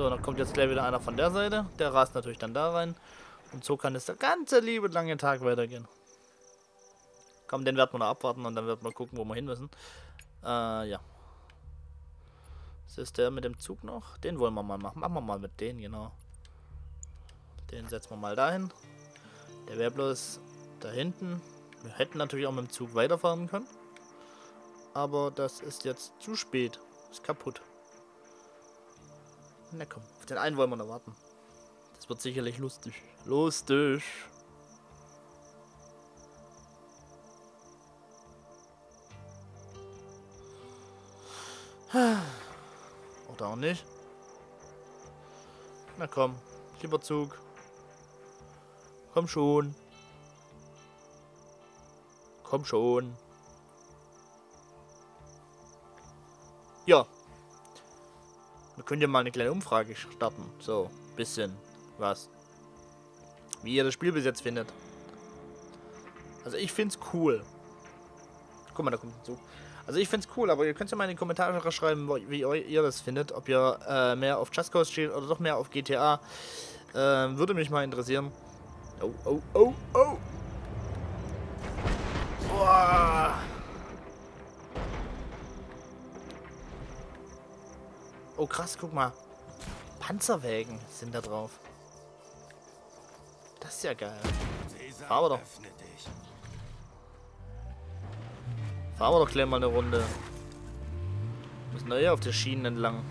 So, dann kommt jetzt gleich wieder einer von der Seite. Der rast natürlich dann da rein. Und so kann es der ganze liebe lange Tag weitergehen. Komm, den werden wir noch abwarten und dann werden wir gucken, wo wir hin müssen. Äh, ja. Das ist der mit dem Zug noch. Den wollen wir mal machen. Machen wir mal mit denen, genau. Den setzen wir mal dahin. Der wäre bloß da hinten. Wir hätten natürlich auch mit dem Zug weiterfahren können. Aber das ist jetzt zu spät. Ist kaputt. Na komm, auf den einen wollen wir noch warten. Das wird sicherlich lustig. Lustig. Oder auch nicht. Na komm, lieber. Komm schon. Komm schon. Ja. Wir können ja mal eine kleine Umfrage starten. So, bisschen was. Wie ihr das Spiel bis jetzt findet. Also ich find's cool. Guck mal, da kommt ein Zug. Also ich find's cool, aber ihr könnt ja mal in die Kommentare schreiben, wie ihr das findet. Ob ihr äh, mehr auf Just Cause steht oder doch mehr auf GTA. Äh, würde mich mal interessieren. Oh, oh, oh, oh. Boah. Oh krass, guck mal. Panzerwägen sind da drauf. Das ist ja geil. Fahren wir doch. Fahren wir doch gleich mal eine Runde. Müssen wir hier auf der Schienen entlang.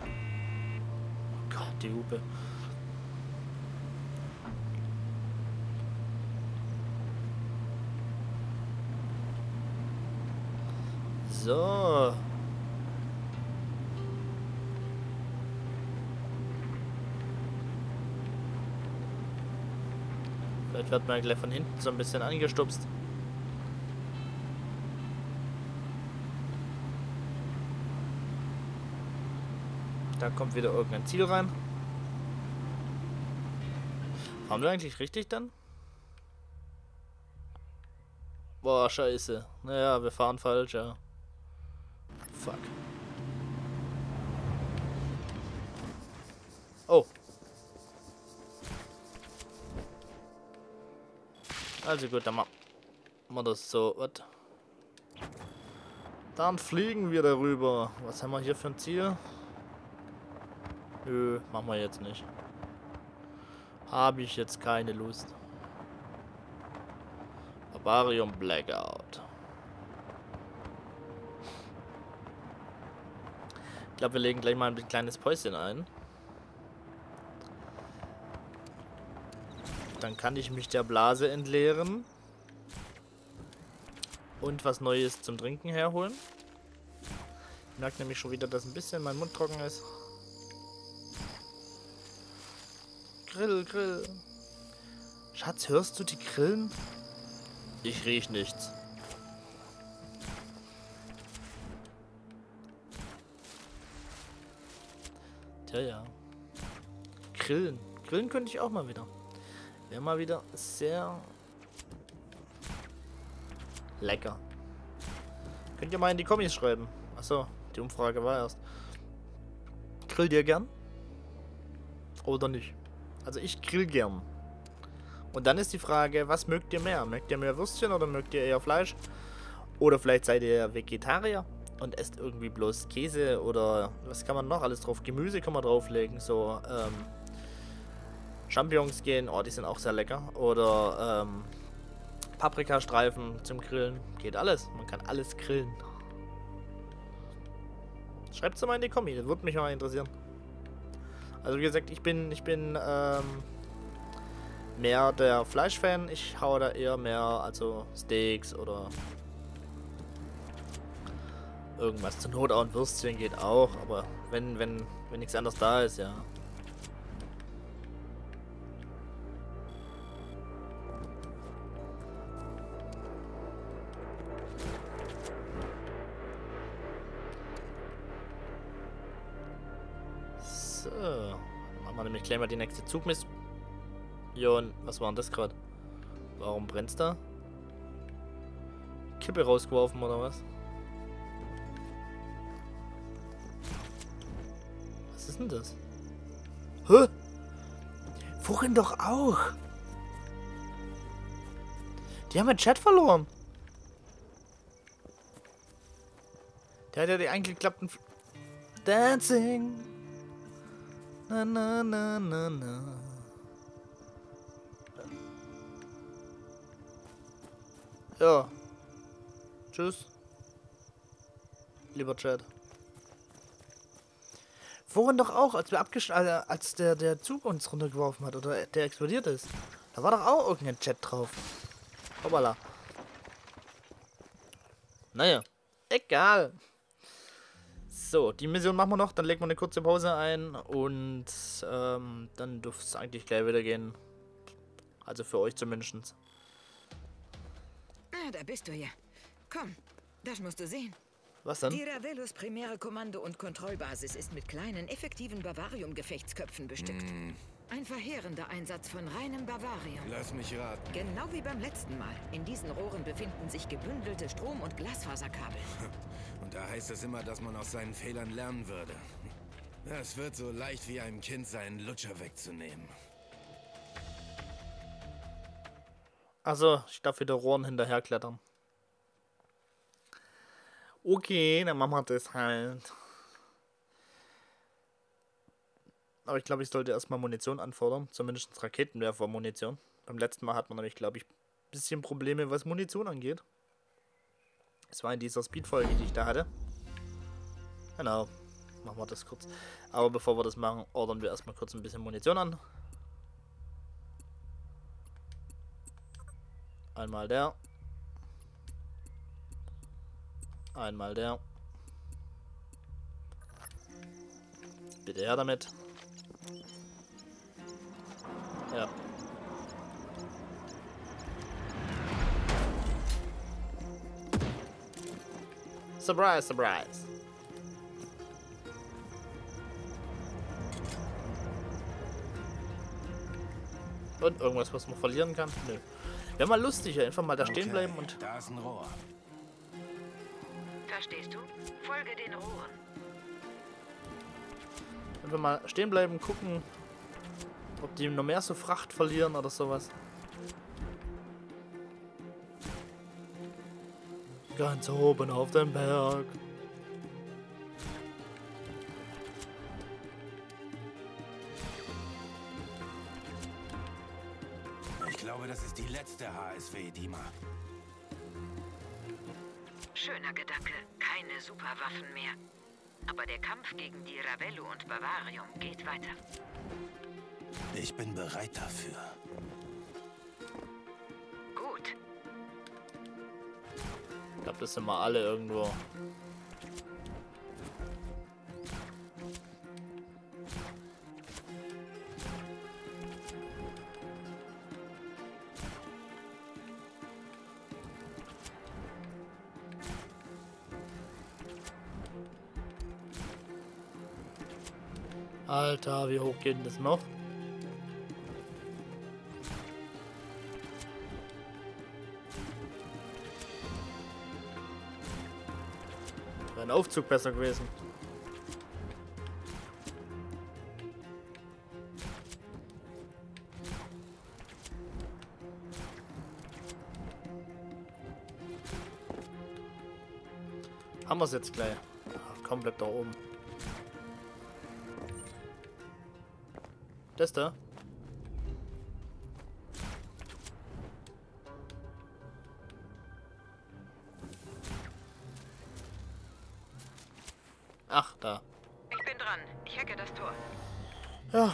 Oh Gott, die Hupe. So. Vielleicht wird man gleich von hinten so ein bisschen angestupst. Da kommt wieder irgendein Ziel rein. Fahren wir eigentlich richtig dann? Boah, scheiße. Naja, wir fahren falsch, ja. Fuck. Also gut, dann machen wir das so. Was? Dann fliegen wir darüber. Was haben wir hier für ein Ziel? Nö, machen wir jetzt nicht. Habe ich jetzt keine Lust. Barbarium Blackout. Ich glaube, wir legen gleich mal ein kleines Päuschen ein. Dann kann ich mich der Blase entleeren. Und was Neues zum Trinken herholen. Ich merke nämlich schon wieder, dass ein bisschen mein Mund trocken ist. Grill, Grill. Schatz, hörst du die Grillen? Ich riech nichts. Tja, ja. Grillen. Grillen könnte ich auch mal wieder. Mal wieder sehr lecker. Könnt ihr mal in die Kommis schreiben. Achso, die Umfrage war erst. Grillt ihr gern? Oder nicht? Also ich grill gern. Und dann ist die Frage, was mögt ihr mehr? Mögt ihr mehr Würstchen oder mögt ihr eher Fleisch? Oder vielleicht seid ihr Vegetarier und esst irgendwie bloß Käse oder was kann man noch alles drauf? Gemüse kann man drauflegen, so ähm, Champignons gehen, oh, die sind auch sehr lecker. Oder ähm, Paprikastreifen zum Grillen, geht alles. Man kann alles grillen. Schreibt es mal in die Kommi, das würde mich mal interessieren. Also wie gesagt, ich bin, ich bin, ähm, mehr der Fleischfan. Ich hau da eher mehr, also Steaks oder irgendwas. Zur Not auch ein Würstchen geht auch, aber wenn, wenn, wenn nichts anderes da ist, ja. Gleich mal die nächste Zugmission. Was war denn das gerade? Warum brennt's da? Kippe rausgeworfen oder was? Was ist denn das? Hä? Worin doch auch? Die haben den Chat verloren. Der hat ja die eingeklappten... F Dancing. Na, na, na, na, na. Ja. Tschüss. Lieber Chat. Vorhin doch auch, als wir abgesch äh, als der, der Zug uns runtergeworfen hat oder der explodiert ist. Da war doch auch irgendein Chat drauf. Hoppala. Naja, egal. So, die Mission machen wir noch, dann legen wir eine kurze Pause ein und ähm, dann dürfte es eigentlich gleich wieder gehen. Also für euch zumindest. Ah, da bist du ja. Komm, das musst du sehen. Was denn? Die Ravellos primäre Kommando- und Kontrollbasis ist mit kleinen, effektiven Bavarium-Gefechtsköpfen bestückt. Ein verheerender Einsatz von reinem Bavarium. Lass mich raten. Genau wie beim letzten Mal. In diesen Rohren befinden sich gebündelte Strom- und Glasfaserkabel. Und da heißt es immer, dass man aus seinen Fehlern lernen würde. Es wird so leicht wie einem Kind seinen Lutscher wegzunehmen. Also, ich darf wieder Rohren hinterherklettern. Okay, dann machen wir das halt. Aber ich glaube, ich sollte erstmal Munition anfordern. Zumindest Raketenwerfer-Munition. Beim letzten Mal hat man nämlich, glaube ich, ein bisschen Probleme, was Munition angeht. Das war in dieser Speed-Folge, die ich da hatte. Genau. Machen wir das kurz. Aber bevor wir das machen, ordern wir erstmal kurz ein bisschen Munition an. Einmal der. Einmal der. Bitte her damit. Ja. Surprise, surprise. Und irgendwas, was man verlieren kann? Nö. Wäre mal lustig, einfach mal da stehen bleiben und Da ist ein Rohr. Verstehst du? Folge den Rohren. Einfach mal stehen bleiben, gucken, ob die noch mehr so Fracht verlieren oder sowas. Ganz oben auf dem Berg. Ich glaube, das ist die letzte HSW, Dima. Schöner Gedanke. Keine Superwaffen mehr. Aber der Kampf gegen die Ravello und Bavarium geht weiter. Ich bin bereit dafür. Gut. Ich glaube, das sind wir alle irgendwo. Alter, wie hoch geht denn das noch? Ein Aufzug besser gewesen. Haben wir es jetzt gleich. Komplett da oben. Das da?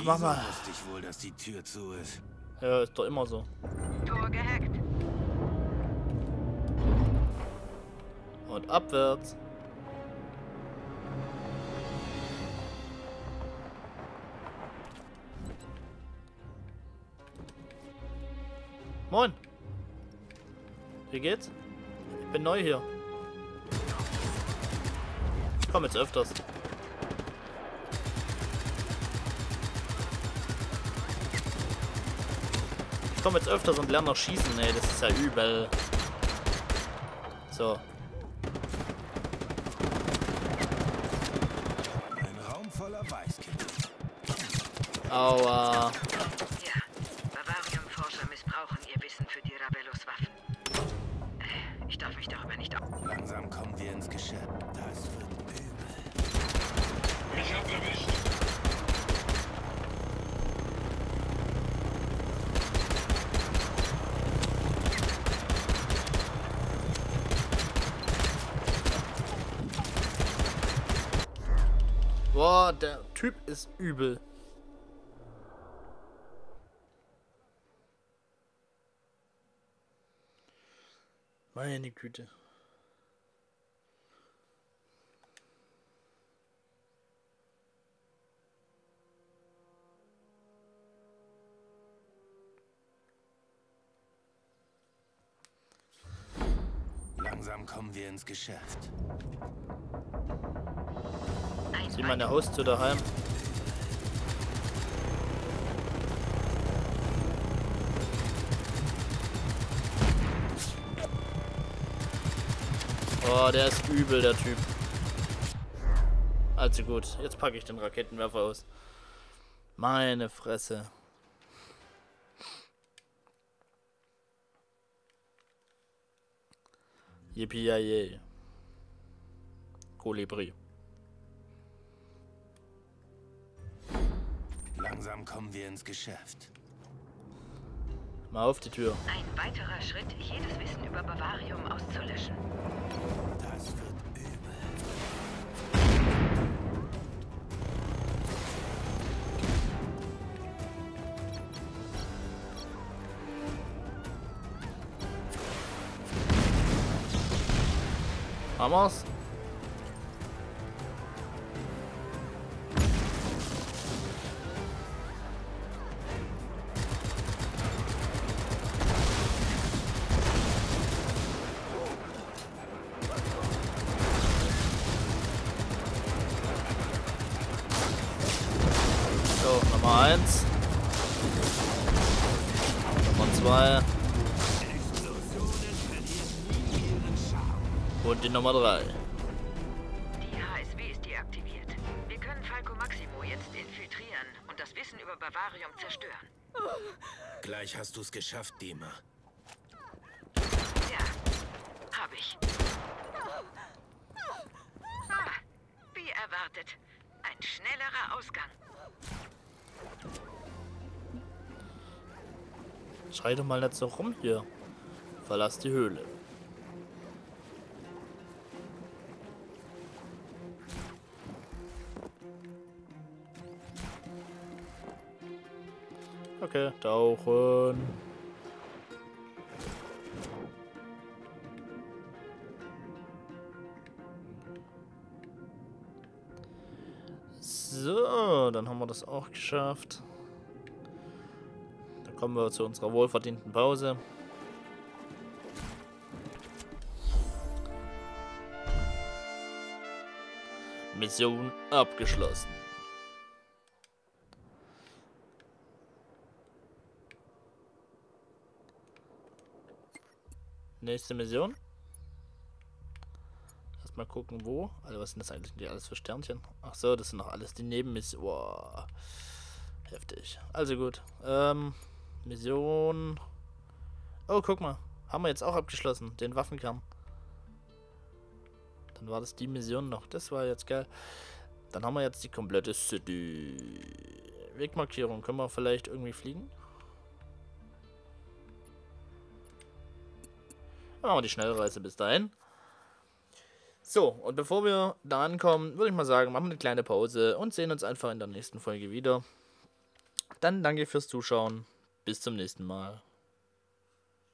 Wieso mal. wusste ich wohl, dass die Tür zu ist? Ja, ist doch immer so. Tor gehackt. Und abwärts. Moin. Wie geht's? Ich bin neu hier. Ich komm jetzt öfters. komme jetzt öfters und lerne noch schießen. Ey, das ist ja übel. So. Ein Raum voller Aua. Boah, der Typ ist übel. Meine Güte. Langsam kommen wir ins Geschäft. Ein Sieh meine Haustür daheim. Oh, der ist übel, der Typ. Also gut, jetzt packe ich den Raketenwerfer aus. Meine Fresse. Yippie Kolibri. Langsam kommen wir ins Geschäft. Mal auf die Tür. Ein weiterer Schritt, jedes Wissen über Bavarium auszulöschen. Das wird übel. So, Nummer 1. Nummer 2. Und die Nummer 3. Die HSW ist deaktiviert. Wir können Falco Maximo jetzt infiltrieren und das Wissen über Bavarium zerstören. Gleich hast du's geschafft, Dima. Ja, habe ich. Ah, Wie erwartet, ein schnellerer Ausgang. Schrei doch mal nicht so rum hier. Verlass die Höhle. Okay, tauchen. Dann haben wir das auch geschafft. Dann kommen wir zu unserer wohlverdienten Pause. Mission abgeschlossen. Nächste Mission. Erstmal gucken, wo. Also, was sind das eigentlich die alles für Sternchen? Ach so, das sind noch alles die Nebenmissionen. Boah. Heftig. Also gut. Ähm, Mission. Oh, guck mal. Haben wir jetzt auch abgeschlossen. Den Waffenkern. Dann war das die Mission noch. Das war jetzt geil. Dann haben wir jetzt die komplette City. Wegmarkierung. Können wir vielleicht irgendwie fliegen? Dann machen wir die Schnellreise bis dahin. So, und bevor wir da ankommen, würde ich mal sagen, machen wir eine kleine Pause und sehen uns einfach in der nächsten Folge wieder. Dann danke fürs Zuschauen. Bis zum nächsten Mal.